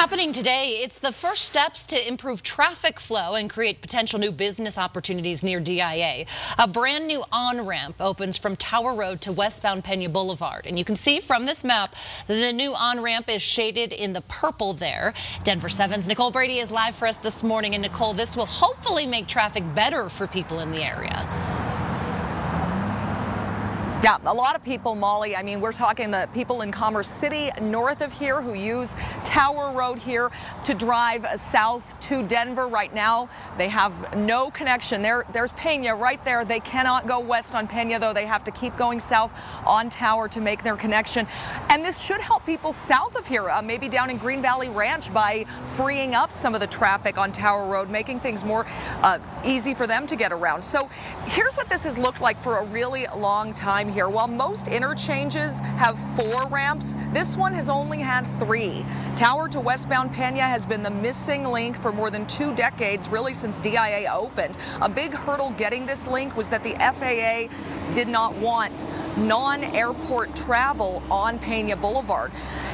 Happening today, it's the first steps to improve traffic flow and create potential new business opportunities near DIA. A brand new on-ramp opens from Tower Road to westbound Pena Boulevard. And you can see from this map the new on-ramp is shaded in the purple there. Denver 7's Nicole Brady is live for us this morning. And Nicole, this will hopefully make traffic better for people in the area. Yeah, a lot of people, Molly. I mean, we're talking the people in Commerce City north of here who use Tower Road here to drive south to Denver right now. They have no connection. There, there's Pena right there. They cannot go west on Pena, though. They have to keep going south on Tower to make their connection. And this should help people south of here, uh, maybe down in Green Valley Ranch by freeing up some of the traffic on Tower Road, making things more uh, easy for them to get around. So here's what this has looked like for a really long time here. While most interchanges have four ramps, this one has only had three. Tower to westbound Pena has been the missing link for more than two decades, really since DIA opened. A big hurdle getting this link was that the FAA did not want non-airport travel on Pena Boulevard.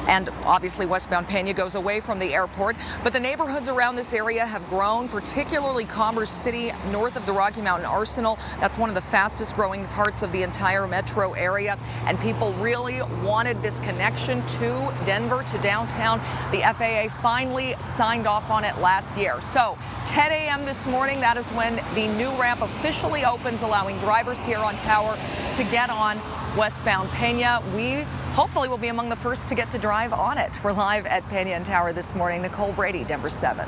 And obviously westbound Pena goes away from the airport, but the neighborhoods around this area have grown, particularly Commerce City, north of the Rocky Mountain Arsenal. That's one of the fastest growing parts of the entire metro area, and people really wanted this connection to Denver, to downtown. The FAA finally signed off on it last year. So 10 a.m. this morning, that is when the new ramp officially opens, allowing drivers here on Tower to get on westbound Pena. We hopefully will be among the first to get to drive on it. We're live at Pena and Tower this morning. Nicole Brady, Denver 7.